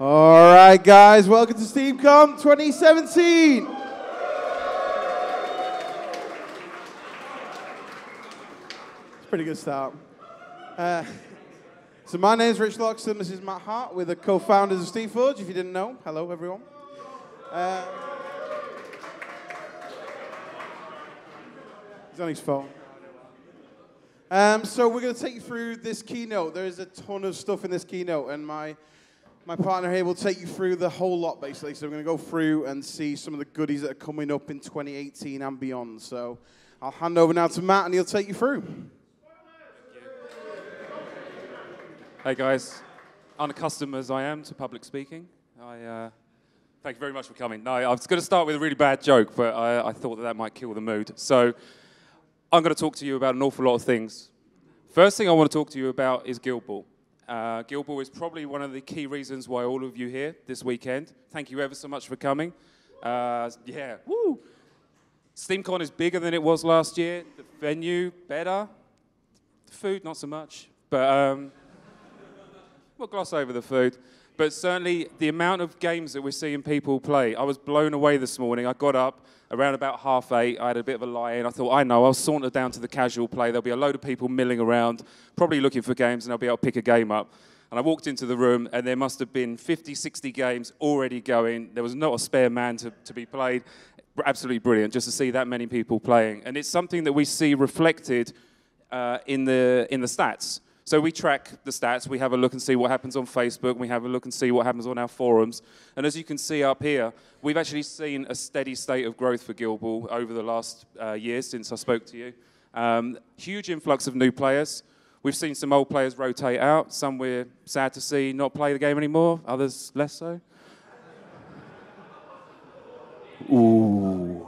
All right, guys, welcome to SteamCon 2017. It's a pretty good start. Uh, so my name is Rich Loxam. This is Matt Hart. We're the co-founders of Steamforged. If you didn't know, hello everyone. Uh, he's on his phone. Um, so we're going to take you through this keynote. There is a ton of stuff in this keynote, and my my partner here will take you through the whole lot, basically. So we're going to go through and see some of the goodies that are coming up in 2018 and beyond. So I'll hand over now to Matt, and he'll take you through. Hey guys, unaccustomed as I am to public speaking, I uh, thank you very much for coming. No, I was going to start with a really bad joke, but I, I thought that that might kill the mood. So I'm going to talk to you about an awful lot of things. First thing I want to talk to you about is Guild Ball. Uh, is probably one of the key reasons why all of you here this weekend. Thank you ever so much for coming. Uh, yeah, woo! SteamCon is bigger than it was last year. The venue better. The food not so much, but um, we'll gloss over the food. But certainly the amount of games that we're seeing people play, I was blown away this morning. I got up around about half eight. I had a bit of a lie in. I thought, I know, I'll saunter down to the casual play. There'll be a load of people milling around, probably looking for games, and I'll be able to pick a game up. And I walked into the room, and there must have been 50, 60 games already going. There was not a spare man to, to be played. Absolutely brilliant just to see that many people playing. And it's something that we see reflected uh, in, the, in the stats. So we track the stats, we have a look and see what happens on Facebook, we have a look and see what happens on our forums. And as you can see up here, we've actually seen a steady state of growth for Guild over the last uh, year since I spoke to you. Um, huge influx of new players. We've seen some old players rotate out. Some we're sad to see not play the game anymore, others less so. Ooh,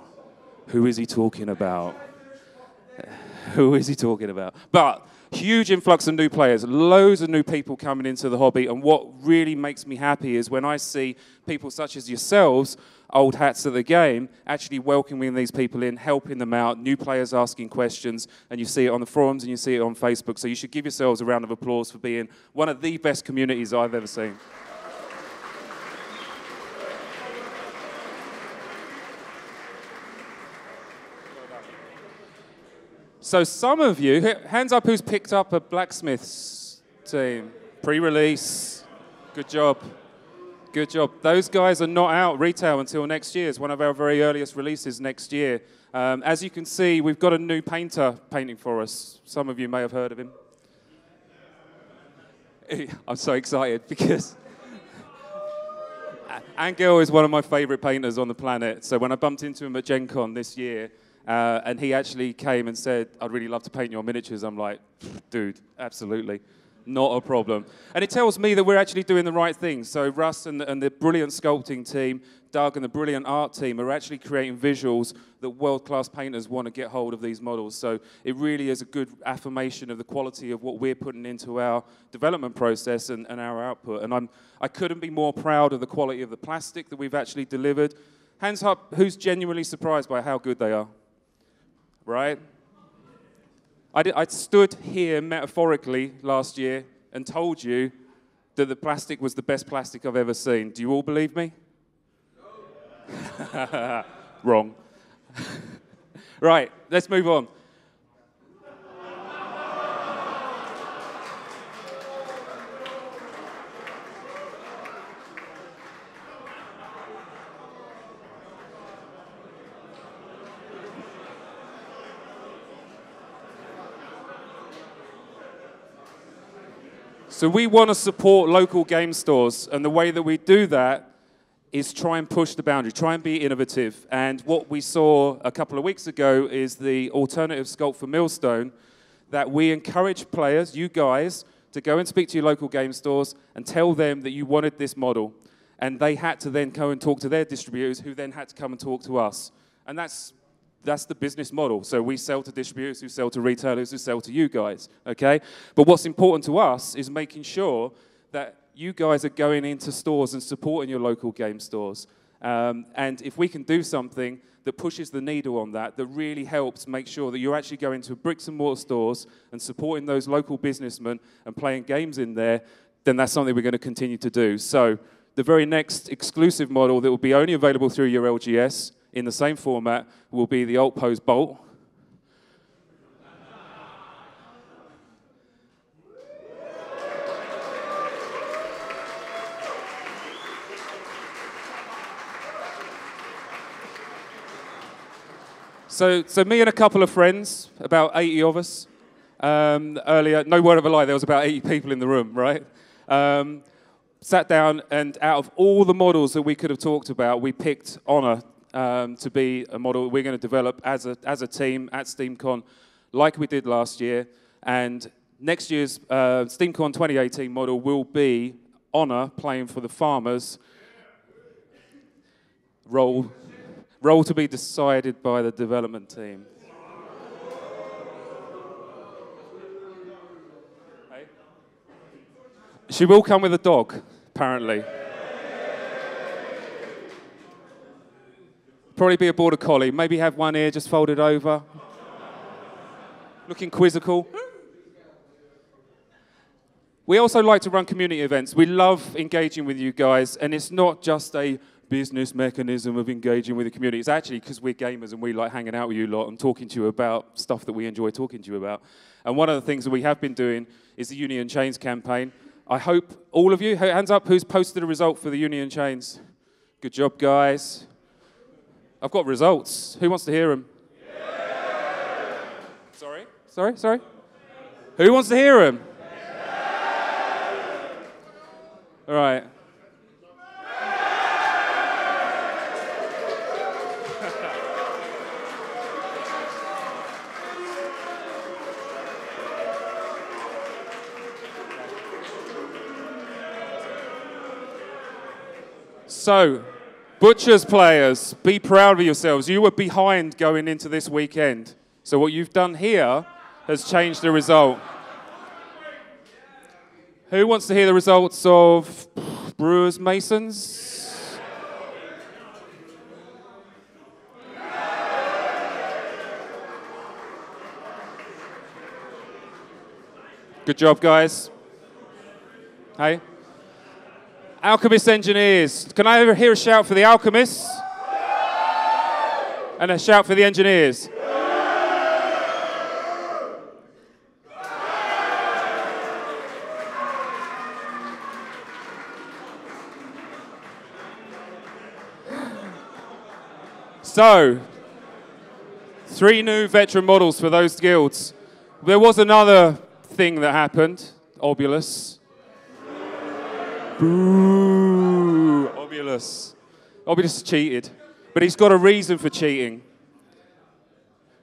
who is he talking about? Who is he talking about? But huge influx of new players, loads of new people coming into the hobby. And what really makes me happy is when I see people such as yourselves, old hats of the game, actually welcoming these people in, helping them out, new players asking questions, and you see it on the forums and you see it on Facebook. So you should give yourselves a round of applause for being one of the best communities I've ever seen. So some of you, hands up who's picked up a blacksmith's team, pre-release. Good job. Good job. Those guys are not out retail until next year. It's one of our very earliest releases next year. Um, as you can see, we've got a new painter painting for us. Some of you may have heard of him. I'm so excited because Angel is one of my favorite painters on the planet. So when I bumped into him at Gen Con this year, uh, and he actually came and said, I'd really love to paint your miniatures. I'm like, dude, absolutely. Not a problem. And it tells me that we're actually doing the right thing. So Russ and the, and the brilliant sculpting team, Doug and the brilliant art team are actually creating visuals that world-class painters want to get hold of these models. So it really is a good affirmation of the quality of what we're putting into our development process and, and our output. And I'm, I couldn't be more proud of the quality of the plastic that we've actually delivered. Hands up, who's genuinely surprised by how good they are? Right? I, did, I stood here metaphorically last year and told you that the plastic was the best plastic I've ever seen. Do you all believe me? No. Wrong. right, let's move on. So we want to support local game stores, and the way that we do that is try and push the boundary, try and be innovative. And what we saw a couple of weeks ago is the alternative sculpt for Millstone that we encourage players, you guys, to go and speak to your local game stores and tell them that you wanted this model. And they had to then go and talk to their distributors, who then had to come and talk to us. And that's that's the business model. So we sell to distributors who sell to retailers who sell to you guys, okay? But what's important to us is making sure that you guys are going into stores and supporting your local game stores. Um, and if we can do something that pushes the needle on that, that really helps make sure that you're actually going to bricks and mortar stores and supporting those local businessmen and playing games in there, then that's something we're going to continue to do. So the very next exclusive model that will be only available through your LGS in the same format will be the Alt Pose Bolt. So, so me and a couple of friends, about 80 of us, um, earlier, no word of a lie, there was about 80 people in the room, right? Um, sat down and out of all the models that we could have talked about, we picked Honor um, to be a model we're going to develop as a, as a team at SteamCon, like we did last year. And next year's uh, SteamCon 2018 model will be Honor playing for the farmers. Role, role to be decided by the development team. She will come with a dog, apparently. Probably be a border collie. Maybe have one ear just folded over. Looking quizzical. We also like to run community events. We love engaging with you guys, and it's not just a business mechanism of engaging with the community. It's actually because we're gamers and we like hanging out with you a lot and talking to you about stuff that we enjoy talking to you about. And one of the things that we have been doing is the Union Chains campaign. I hope all of you, hands up, who's posted a result for the Union Chains? Good job, guys. I've got results. Who wants to hear them? Yeah. Sorry? Sorry? Sorry? Who wants to hear them? Yeah. All right. So, Butchers players, be proud of yourselves. You were behind going into this weekend. So, what you've done here has changed the result. Who wants to hear the results of Brewers Masons? Good job, guys. Hey. Alchemist engineers. Can I ever hear a shout for the alchemists? And a shout for the engineers. So, three new veteran models for those guilds. There was another thing that happened, Obulus. Boo! Obulus. Obulus cheated. But he's got a reason for cheating.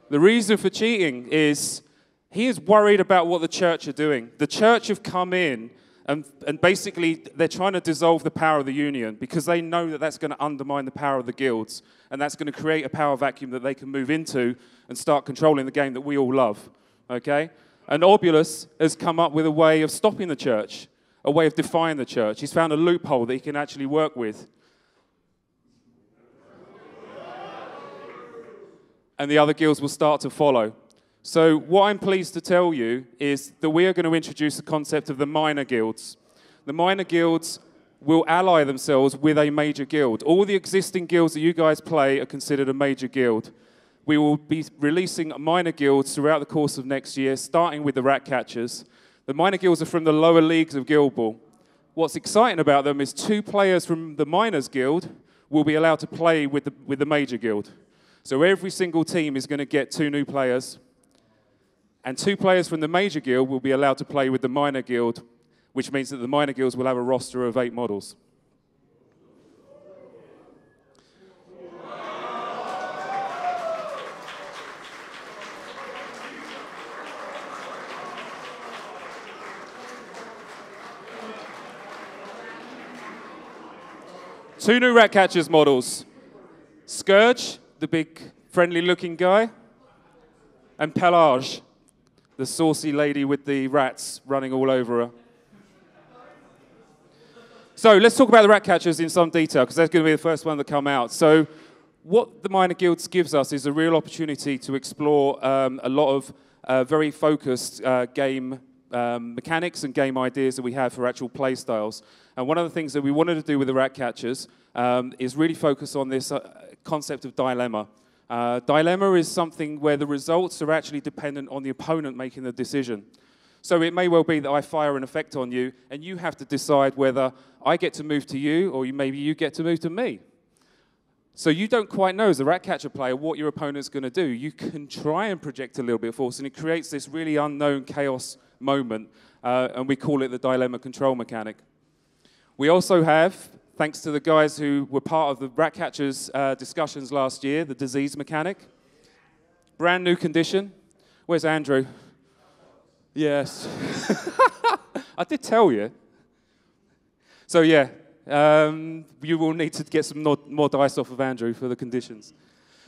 The reason for cheating is he is worried about what the church are doing. The church have come in and, and basically they're trying to dissolve the power of the union because they know that that's going to undermine the power of the guilds and that's going to create a power vacuum that they can move into and start controlling the game that we all love. Okay? And Obulus has come up with a way of stopping the church a way of defying the church. He's found a loophole that he can actually work with. And the other guilds will start to follow. So, what I'm pleased to tell you is that we are going to introduce the concept of the minor guilds. The minor guilds will ally themselves with a major guild. All the existing guilds that you guys play are considered a major guild. We will be releasing minor guilds throughout the course of next year, starting with the Rat Catchers. The minor guilds are from the lower leagues of Guild Ball. What's exciting about them is two players from the minors guild will be allowed to play with the, with the major guild. So every single team is going to get two new players. And two players from the major guild will be allowed to play with the minor guild, which means that the minor guilds will have a roster of eight models. Two new rat catchers models. Scourge, the big friendly looking guy, and Pelage, the saucy lady with the rats running all over her. So let's talk about the rat catchers in some detail because that's going to be the first one to come out. So what the minor guilds gives us is a real opportunity to explore um, a lot of uh, very focused uh, game um, mechanics and game ideas that we have for actual play styles. And one of the things that we wanted to do with the rat catchers um, is really focus on this uh, concept of dilemma. Uh, dilemma is something where the results are actually dependent on the opponent making the decision. So it may well be that I fire an effect on you, and you have to decide whether I get to move to you, or maybe you get to move to me. So you don't quite know as a rat catcher player what your opponent's going to do. You can try and project a little bit of force, and it creates this really unknown chaos moment, uh, and we call it the dilemma control mechanic. We also have, thanks to the guys who were part of the rat catchers uh, discussions last year, the disease mechanic. Brand new condition. Where's Andrew? Yes. I did tell you. So yeah, um, you will need to get some more, dice off of Andrew for the conditions.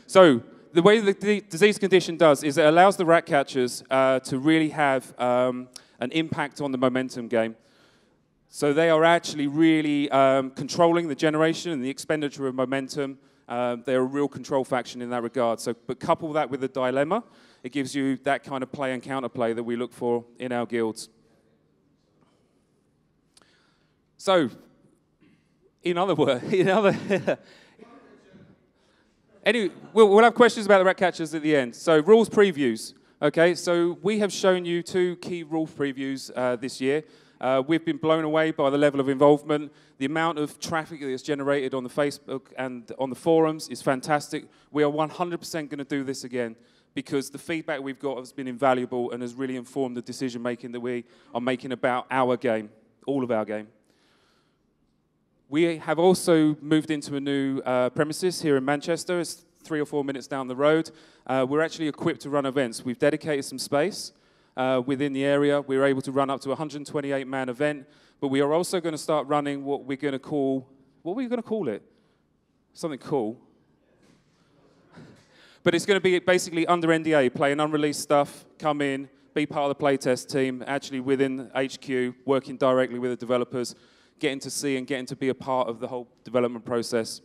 So the way the disease condition does is it allows the rat catchers uh, to really have um, an impact on the momentum game. So they are actually really um, controlling the generation and the expenditure of momentum. Uh, they're a real control faction in that regard. So, but couple that with the dilemma, it gives you that kind of play and counterplay that we look for in our guilds. So, in other words, in other. anyway, we'll, we'll, have questions about the rat catchers at the end. So, rules previews. Okay, so we have shown you two key rule previews uh, this year. Uh, we've been blown away by the level of involvement. The amount of traffic that is generated on the Facebook and on the forums is fantastic. We are 100% going to do this again because the feedback we've got has been invaluable and has really informed the decision making that we are making about our game, all of our game. We have also moved into a new uh, premises here in Manchester. It's three or four minutes down the road. Uh, we're actually equipped to run events. We've dedicated some space uh, within the area. We were able to run up to 128 man event, but we are also going to start running what we're going to call, what were we going to call it? Something cool. but it's going to be basically under NDA, playing unreleased stuff, come in, be part of the playtest team, actually within HQ, working directly with the developers getting to see and getting to be a part of the whole development process.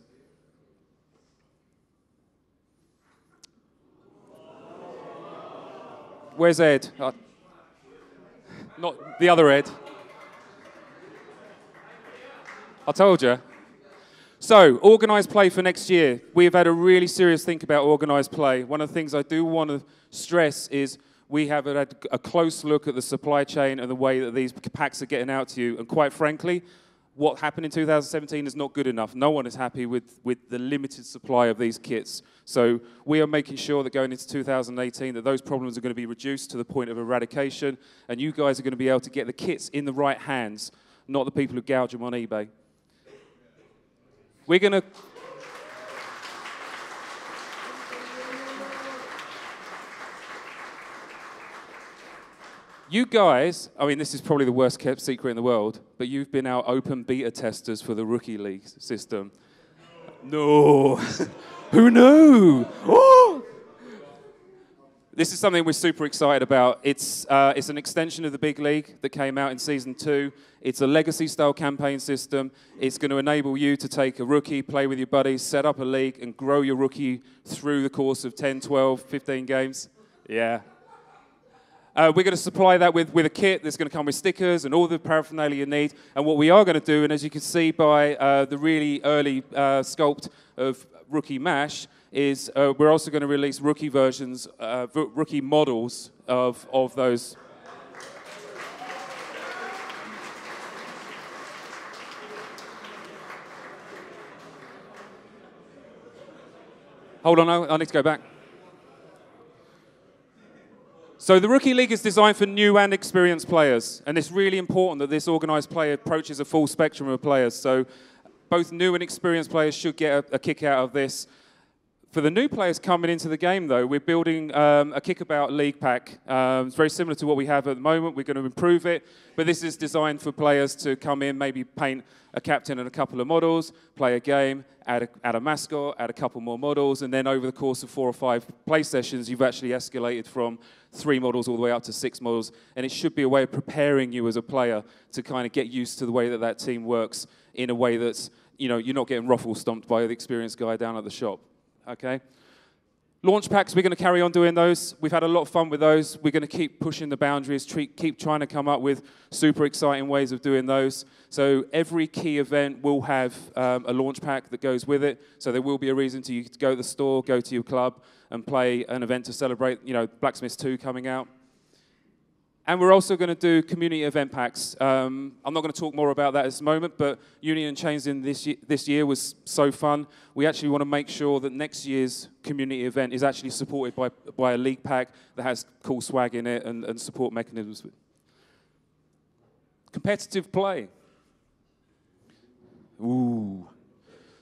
Where's Ed? Uh, not the other Ed. I told you. So, organised play for next year. We've had a really serious think about organised play. One of the things I do want to stress is we have had a close look at the supply chain and the way that these packs are getting out to you. And quite frankly, what happened in 2017 is not good enough. No one is happy with, with the limited supply of these kits. So we are making sure that going into 2018 that those problems are going to be reduced to the point of eradication, and you guys are going to be able to get the kits in the right hands, not the people who gouge them on eBay. We're going to You guys, I mean, this is probably the worst kept secret in the world, but you've been our open beta testers for the Rookie League system. No. Who knew? Oh! This is something we're super excited about. It's, uh, it's an extension of the big league that came out in season two. It's a legacy style campaign system. It's going to enable you to take a rookie, play with your buddies, set up a league, and grow your rookie through the course of 10, 12, 15 games. Yeah, uh, we're going to supply that with, with a kit that's going to come with stickers and all the paraphernalia you need. And what we are going to do, and as you can see by uh, the really early uh, sculpt of Rookie Mash, is uh, we're also going to release rookie versions, uh, rookie models of, of those. Hold on, I need to go back. So the Rookie League is designed for new and experienced players, and it's really important that this organised play approaches a full spectrum of players. So both new and experienced players should get a, a kick out of this. For the new players coming into the game, though, we're building um, a kickabout league pack. Um, it's very similar to what we have at the moment. We're going to improve it, but this is designed for players to come in, maybe paint a captain and a couple of models, play a game, add a, add a mascot, add a couple more models, and then over the course of four or five play sessions, you've actually escalated from three models all the way up to six models. And it should be a way of preparing you as a player to kind of get used to the way that that team works in a way that's, you know, you're not getting ruffle stomped by the experienced guy down at the shop okay? Launch packs, we're going to carry on doing those. We've had a lot of fun with those. We're going to keep pushing the boundaries, keep trying to come up with super exciting ways of doing those. So every key event will have um, a launch pack that goes with it. So there will be a reason to you go to the store, go to your club, and play an event to celebrate, you know, Blacksmiths 2 coming out. And we're also going to do community event packs. Um, I'm not going to talk more about that at this moment, but Union and Chains in this year, this year was so fun. We actually want to make sure that next year's community event is actually supported by, by a league pack that has cool swag in it and, and support mechanisms. Competitive play. Ooh.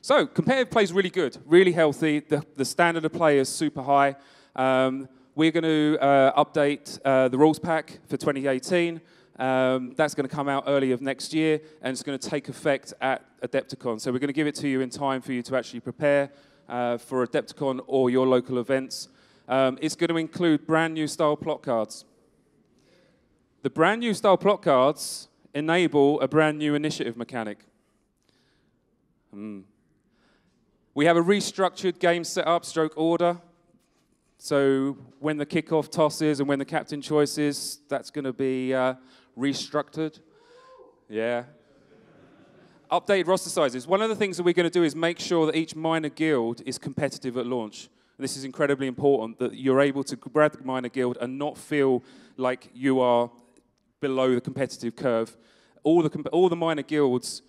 So, competitive play is really good, really healthy. The, the standard of play is super high. Um, we're going to uh, update uh, the rules pack for 2018. Um, that's going to come out early of next year, and it's going to take effect at Adepticon. So we're going to give it to you in time for you to actually prepare uh, for Adepticon or your local events. Um, it's going to include brand new style plot cards. The brand new style plot cards enable a brand new initiative mechanic. Mm. We have a restructured game setup stroke order so when the kickoff tosses and when the captain choices, that's going to be uh, restructured. Yeah. Updated roster sizes. One of the things that we're going to do is make sure that each minor guild is competitive at launch. This is incredibly important that you're able to grab the minor guild and not feel like you are below the competitive curve. All the, all the minor guilds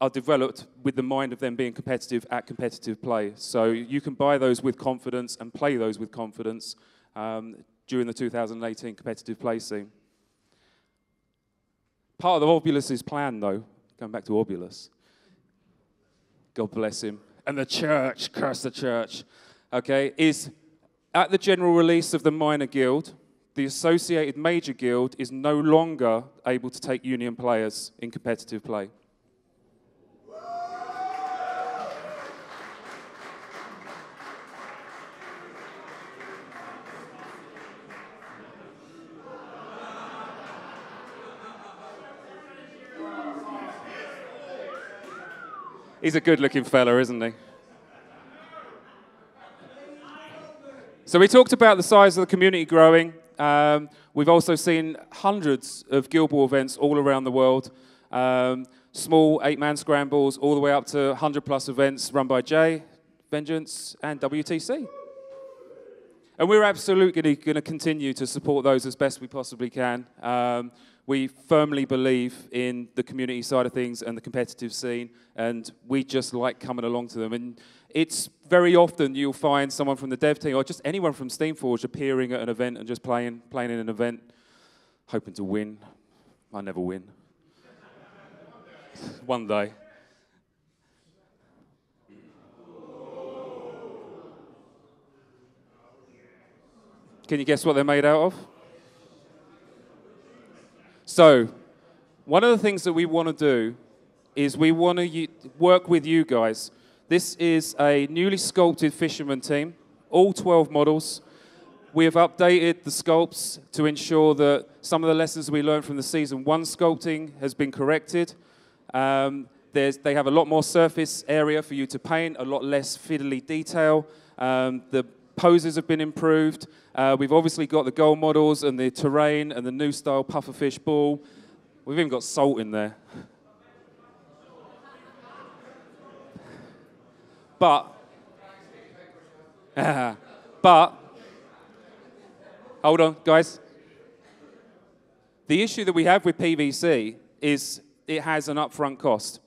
are developed with the mind of them being competitive at competitive play. So you can buy those with confidence and play those with confidence um, during the 2018 competitive play scene. Part of Obulus's plan, though, going back to Obulus, God bless him, and the church, curse the church, okay, is at the general release of the minor guild, the associated major guild is no longer able to take union players in competitive play. He's a good looking fella, isn't he? So we talked about the size of the community growing. Um, we've also seen hundreds of Guild Ball events all around the world. Um, small eight-man scrambles all the way up to 100 plus events run by Jay, Vengeance, and WTC. And we're absolutely going to continue to support those as best we possibly can. Um, we firmly believe in the community side of things and the competitive scene, and we just like coming along to them. And it's very often you'll find someone from the dev team or just anyone from Steamforged appearing at an event and just playing, playing in an event, hoping to win. I never win. One day. Can you guess what they're made out of? So, one of the things that we want to do is we want to work with you guys. This is a newly sculpted fisherman team, all 12 models. We have updated the sculpts to ensure that some of the lessons we learned from the season one sculpting has been corrected. Um, they have a lot more surface area for you to paint, a lot less fiddly detail. Um, the poses have been improved. Uh, we've obviously got the goal models and the terrain and the new style pufferfish ball. We've even got salt in there. But, but, hold on, guys. The issue that we have with PVC is it has an upfront cost.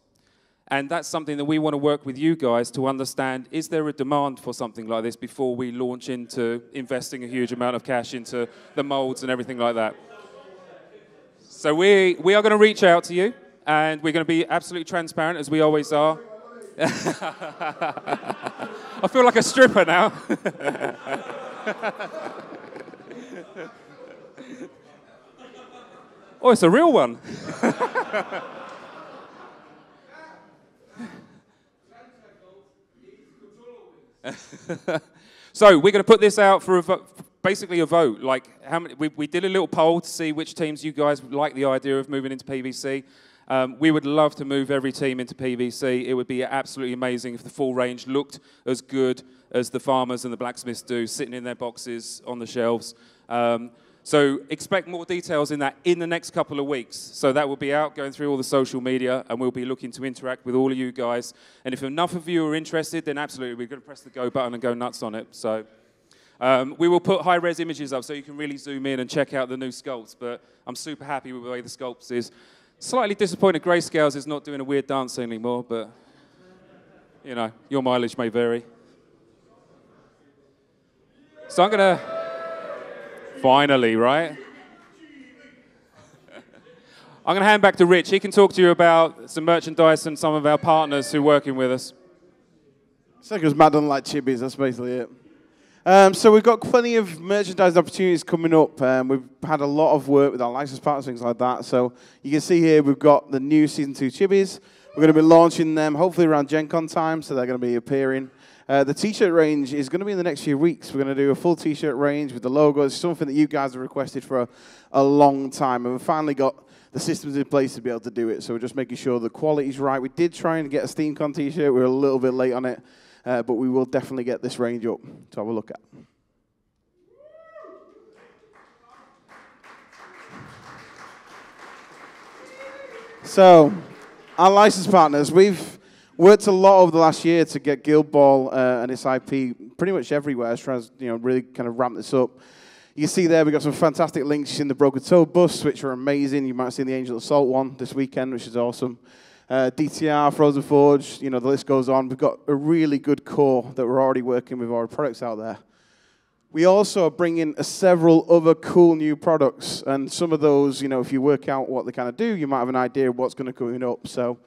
And that's something that we want to work with you guys to understand is there a demand for something like this before we launch into investing a huge amount of cash into the molds and everything like that? So we, we are going to reach out to you and we're going to be absolutely transparent as we always are. I feel like a stripper now. oh, it's a real one. so we're going to put this out for a basically a vote. Like how many? We, we did a little poll to see which teams you guys like the idea of moving into PVC. Um, we would love to move every team into PVC. It would be absolutely amazing if the full range looked as good as the farmers and the blacksmiths do, sitting in their boxes on the shelves. Um, so expect more details in that in the next couple of weeks. So that will be out, going through all the social media, and we'll be looking to interact with all of you guys. And if enough of you are interested, then absolutely, we're going to press the go button and go nuts on it. So um, we will put high-res images up so you can really zoom in and check out the new sculpts. But I'm super happy with the way the sculpts is. Slightly disappointed Greyscales is not doing a weird dance anymore, but you know, your mileage may vary. So I'm going to Finally, right? I'm going to hand back to Rich. He can talk to you about some merchandise and some of our partners who are working with us. Because Matt doesn't like chibis, that's basically it. Um, so we've got plenty of merchandise opportunities coming up. Um, we've had a lot of work with our license partners, things like that. So you can see here we've got the new Season 2 chibis. We're going to be launching them hopefully around Gen Con time, so they're going to be appearing. Uh, the t-shirt range is going to be in the next few weeks. We're going to do a full t-shirt range with the logos, something that you guys have requested for a, a long time. And we've finally got the systems in place to be able to do it. So we're just making sure the quality's right. We did try and get a SteamCon t-shirt. We were a little bit late on it, uh, but we will definitely get this range up to have a look at. So, our license partners, we've Worked a lot over the last year to get Guild Ball uh, and its IP pretty much everywhere. Trying to you know really kind of ramp this up. You see there we've got some fantastic links in the Broken Toad bus, which are amazing. You might have seen the Angel Assault one this weekend, which is awesome. Uh, DTR, Frozen Forge, you know, the list goes on. We've got a really good core that we're already working with our products out there. We also are bringing several other cool new products, and some of those, you know, if you work out what they kind of do, you might have an idea of what's going to come up. So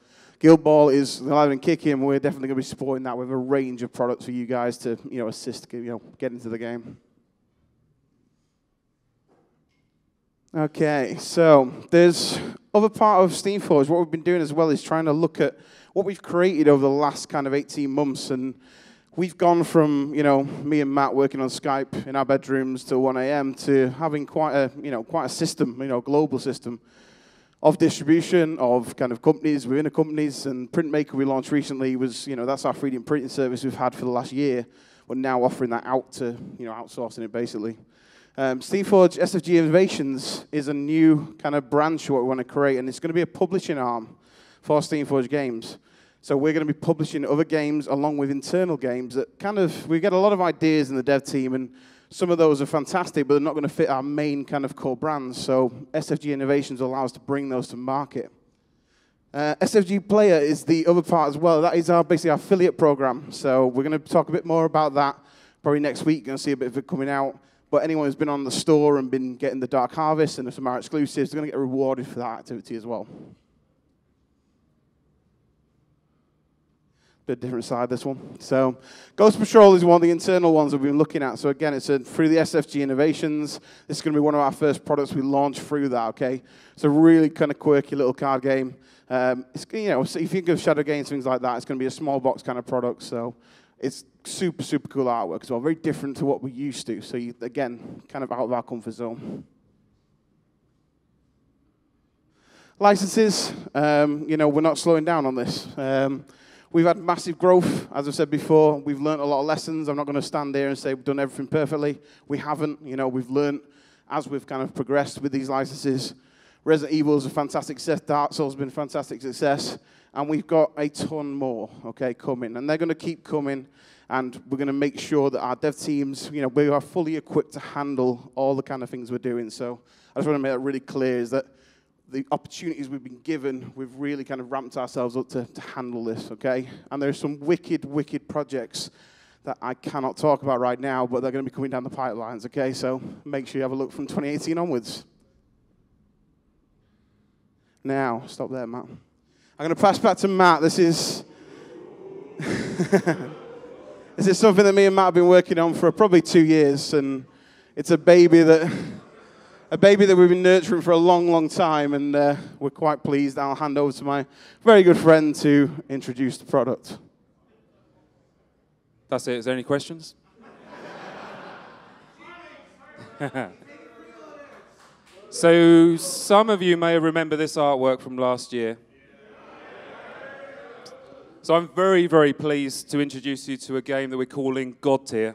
Guild Ball is alive and kicking. And we're definitely going to be supporting that with a range of products for you guys to, you know, assist, you know, get into the game. Okay, so there's other part of Steamforged. What we've been doing as well is trying to look at what we've created over the last kind of 18 months, and we've gone from you know me and Matt working on Skype in our bedrooms till 1 a.m. to having quite a you know quite a system, you know, global system of distribution of kind of companies within the companies. And Printmaker we launched recently was, you know, that's our 3D printing service we've had for the last year. We're now offering that out to, you know, outsourcing it basically. Um, Steamforged SFG Innovations is a new kind of branch what we want to create, and it's going to be a publishing arm for Steamforged games. So we're going to be publishing other games along with internal games that kind of, we get a lot of ideas in the dev team, and some of those are fantastic, but they're not going to fit our main kind of core brands. So SFG Innovations allow us to bring those to market. Uh, SFG Player is the other part as well. That is our basically our affiliate program. So we're going to talk a bit more about that probably next week. Going to see a bit of it coming out. But anyone who's been on the store and been getting the Dark Harvest and some of our exclusives, they're going to get rewarded for that activity as well. Bit different side, this one. So Ghost Patrol is one of the internal ones we've been looking at. So again, it's a, through the SFG Innovations. This is going to be one of our first products we launch through that, okay? It's a really kind of quirky little card game. Um, it's, you know, if you think of Shadow Games, things like that, it's going to be a small box kind of product. So it's super, super cool artwork as well. Very different to what we used to. So you, again, kind of out of our comfort zone. Licenses, um, you know, we're not slowing down on this. Um, We've had massive growth, as I said before. We've learned a lot of lessons. I'm not going to stand there and say we've done everything perfectly. We haven't. You know, we've learned as we've kind of progressed with these licenses. Resident Evil is a fantastic success. Dark Souls has been a fantastic success. And we've got a ton more, okay, coming. And they're going to keep coming. And we're going to make sure that our dev teams, you know, we are fully equipped to handle all the kind of things we're doing. So I just want to make that really clear is that the opportunities we've been given, we've really kind of ramped ourselves up to, to handle this, okay? And there are some wicked, wicked projects that I cannot talk about right now, but they're going to be coming down the pipelines, okay? So make sure you have a look from 2018 onwards. Now, stop there, Matt. I'm going to pass back to Matt. This is. this is something that me and Matt have been working on for probably two years, and it's a baby that a baby that we've been nurturing for a long, long time, and uh, we're quite pleased. I'll hand over to my very good friend to introduce the product. That's it. Is there any questions? so, some of you may remember this artwork from last year. So I'm very, very pleased to introduce you to a game that we're calling Godtear.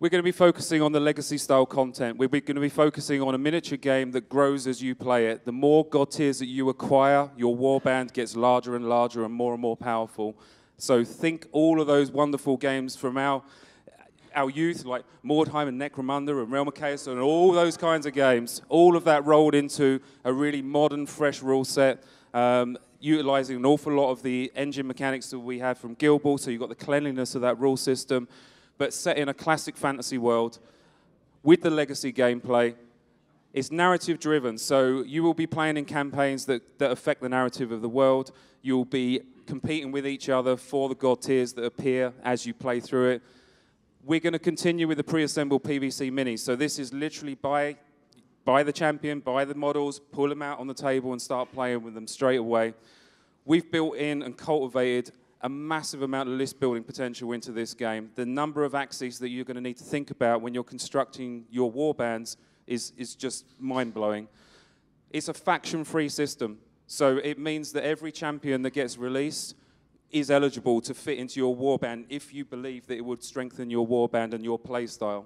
We're going to be focusing on the legacy style content. We're going to be focusing on a miniature game that grows as you play it. The more Godtears that you acquire, your warband gets larger and larger and more and more powerful. So think all of those wonderful games from our, our youth, like Mordheim and Necromunda and Realm of Chaos and all those kinds of games, all of that rolled into a really modern, fresh rule set. Um, utilizing an awful lot of the engine mechanics that we have from Guild Ball, so you've got the cleanliness of that rule system but set in a classic fantasy world with the legacy gameplay. It's narrative driven, so you will be playing in campaigns that, that affect the narrative of the world. You'll be competing with each other for the godtears that appear as you play through it. We're going to continue with the pre assembled PVC minis. So, this is literally buy, buy the champion, buy the models, pull them out on the table, and start playing with them straight away. We've built in and cultivated a massive amount of list building potential into this game. The number of axes that you're going to need to think about when you're constructing your warbands is, is just mind blowing. It's a faction free system, so it means that every champion that gets released is eligible to fit into your warband if you believe that it would strengthen your warband and your playstyle.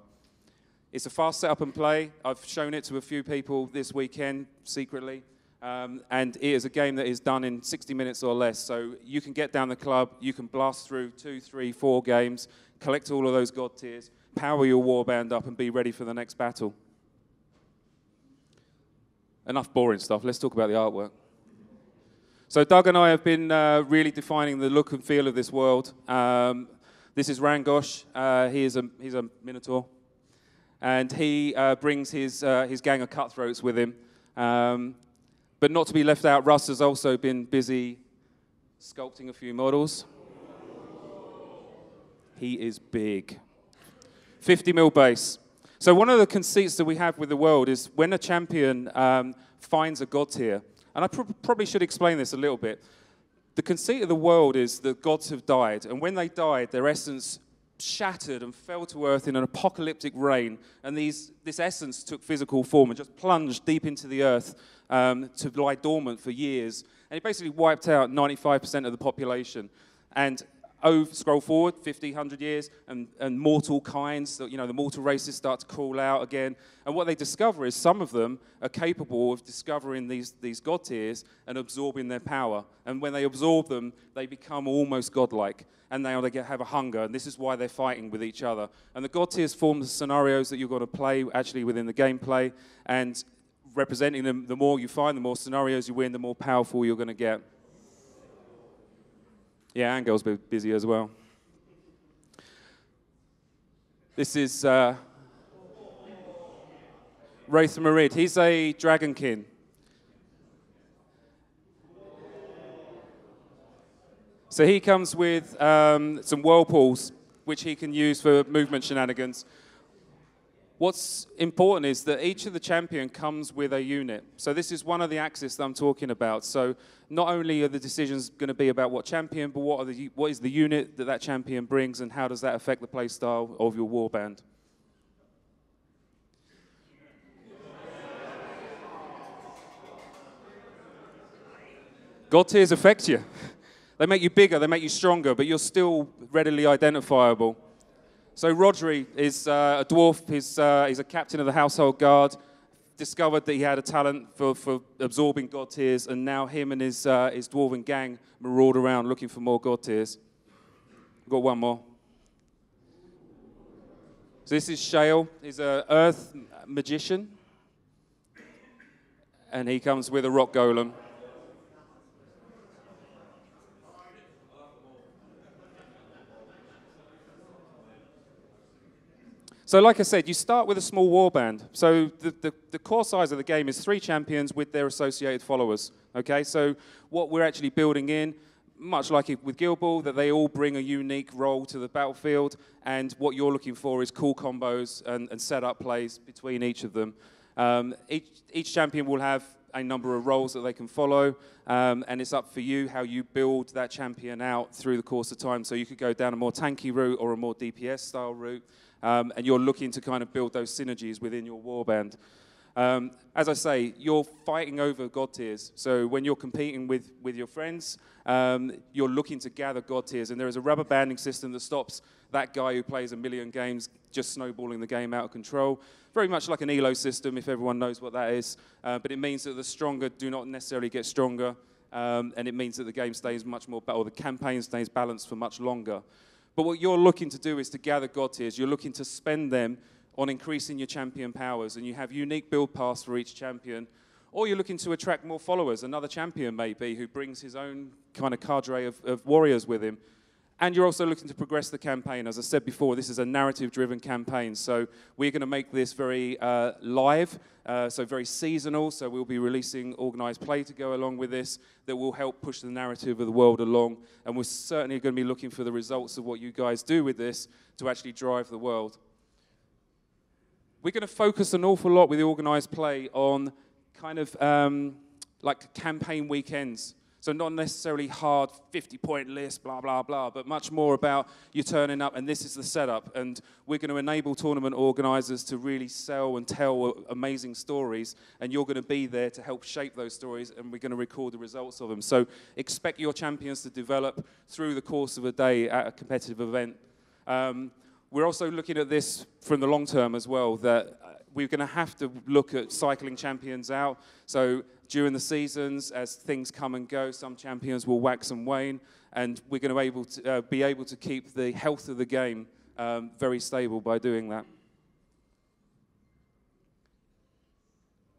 It's a fast setup and play. I've shown it to a few people this weekend secretly. Um, and it is a game that is done in 60 minutes or less. So you can get down the club, you can blast through two, three, four games, collect all of those godtears, power your warband up, and be ready for the next battle. Enough boring stuff. Let's talk about the artwork. So Doug and I have been uh, really defining the look and feel of this world. Um, this is Rangosh. Uh, he is a, he's a Minotaur. And he uh, brings his, uh, his gang of cutthroats with him. Um, but not to be left out, Russ has also been busy sculpting a few models. He is big. 50 mil base. So one of the conceits that we have with the world is when a champion um, finds a godtear, and I pr- probably should explain this a little bit. The conceit of the world is that gods have died, and when they died, their essence shattered and fell to earth in an apocalyptic rain, and these, this essence took physical form and just plunged deep into the earth um, to lie dormant for years. And it basically wiped out 95% of the population. And oh, scroll forward 50, 100 years, and, and mortal kinds, you know, the mortal races start to crawl out again. And what they discover is some of them are capable of discovering these, these godtears and absorbing their power. And when they absorb them, they become almost godlike. And now they, they have a hunger, and this is why they're fighting with each other. And the godtears form the scenarios that you're going to play actually within the gameplay. And representing them, the more you find, the more scenarios you win, the more powerful you're going to get. Yeah, Angel's busy as well. This is uh, Wraith Marid. He's a dragonkin. So he comes with um, some whirlpools, which he can use for movement shenanigans. What's important is that each of the champion comes with a unit. So this is one of the axes that I'm talking about. So not only are the decisions going to be about what champion, but what, the, what is the unit that that champion brings and how does that affect the playstyle of your warband. Godtears affect you. They make you bigger, they make you stronger, but you're still readily identifiable. So Rhodri is uh, a dwarf. He's, uh, he's a captain of the household guard. Discovered that he had a talent for, for absorbing godtears, and now him and his, uh, his dwarven gang maraud around looking for more godtears. Got one more. So this is Shayle. He's an earth magician, and he comes with a rock golem. So, like I said, you start with a small warband. So, the, the, the, core size of the game is three champions with their associated followers. Okay, so what we're actually building in, much like with Guild Ball, that they all bring a unique role to the battlefield, and what you're looking for is cool combos and, and setup plays between each of them. Um, each, each champion will have a number of roles that they can follow, um, and it's up for you how you build that champion out through the course of time. So you could go down a more tanky route or a more DPS style route um, and you're looking to kind of build those synergies within your warband. Um, as I say, you're fighting over Godtears. So when you're competing with, with your friends, um, you're looking to gather Godtears. And there is a rubber banding system that stops that guy who plays a million games just snowballing the game out of control. Very much like an ELO system, if everyone knows what that is. Uh, but it means that the stronger do not necessarily get stronger. Um, and it means that the game stays much more, or the campaign stays balanced for much longer. But what you're looking to do is to gather godtears. You're looking to spend them on increasing your champion powers, and you have unique build paths for each champion. Or you're looking to attract more followers, another champion maybe, who brings his own kind of cadre of, of warriors with him. And you're also looking to progress the campaign. As I said before, this is a narrative driven campaign. So we're going to make this very uh, live, uh, so very seasonal. So we'll be releasing organized play to go along with this that will help push the narrative of the world along. And we're certainly going to be looking for the results of what you guys do with this to actually drive the world. We're going to focus an awful lot with the organized play on kind of um, like campaign weekends. So not necessarily hard 50 point list, blah, blah, blah, but much more about you turning up and this is the setup. And we're going to enable tournament organizers to really sell and tell amazing stories. And you're going to be there to help shape those stories and we're going to record the results of them. So expect your champions to develop through the course of a day at a competitive event. Um, we're also looking at this from the long term as well, that we're going to have to look at cycling champions out. So during the seasons, as things come and go, some champions will wax and wane, and we're going to be able to, uh, be able to keep the health of the game um, very stable by doing that.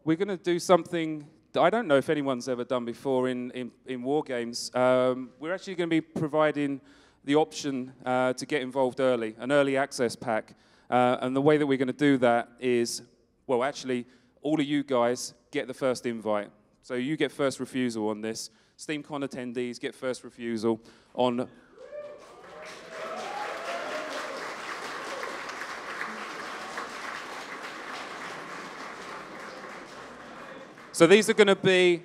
We're going to do something that I don't know if anyone's ever done before in, in, in war games. Um, we're actually going to be providing the option uh, to get involved early, an early access pack. Uh, and the way that we're going to do that is, well, actually, all of you guys get the first invite. So you get first refusal on this. SteamCon attendees get first refusal on. So these are going to be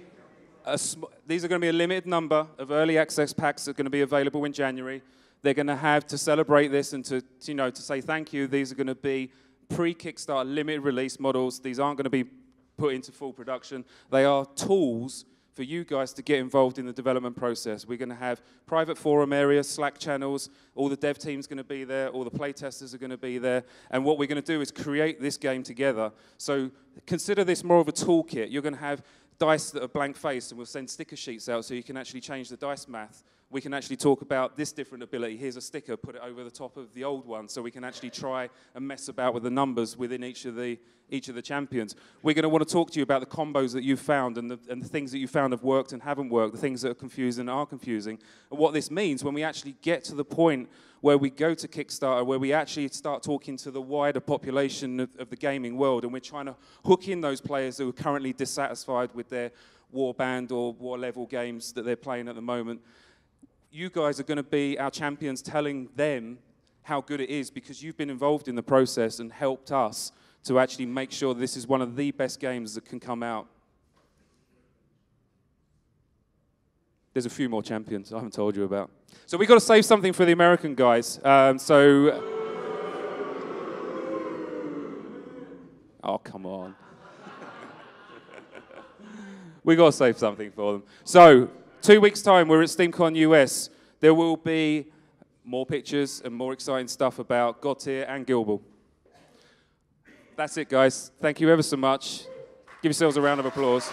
sm- these are going to be a limited number of early access packs that are going to be available in January. They're going to have to celebrate this and to, you know, to say thank you. These are going to be pre-Kickstarter limited release models. These aren't going to be put into full production. They are tools for you guys to get involved in the development process. We're going to have private forum areas, Slack channels, all the dev team's going to be there, all the playtesters are going to be there, and what we're going to do is create this game together. So consider this more of a toolkit. You're going to have dice that are blank faced, and we'll send sticker sheets out so you can actually change the dice math. We can actually talk about this different ability. Here's a sticker, put it over the top of the old one, so we can actually try and mess about with the numbers within each of the each of the champions. We're going to want to talk to you about the combos that you've found and the, and the things that you found have worked and haven't worked, the things that are confusing and are confusing, and what this means when we actually get to the point where we go to Kickstarter, where we actually start talking to the wider population of, of the gaming world, and we're trying to hook in those players who are currently dissatisfied with their warband or war level games that they're playing at the moment. You guys are going to be our champions telling them how good it is because you've been involved in the process and helped us to actually make sure this is one of the best games that can come out. There's a few more champions I haven't told you about. So we've got to save something for the American guys. Um, so. Oh, come on. we got to save something for them. So, two weeks' time, we're at SteamCon US. There will be more pictures and more exciting stuff about Godtear and Guild Ball. That's it, guys. Thank you ever so much. Give yourselves a round of applause.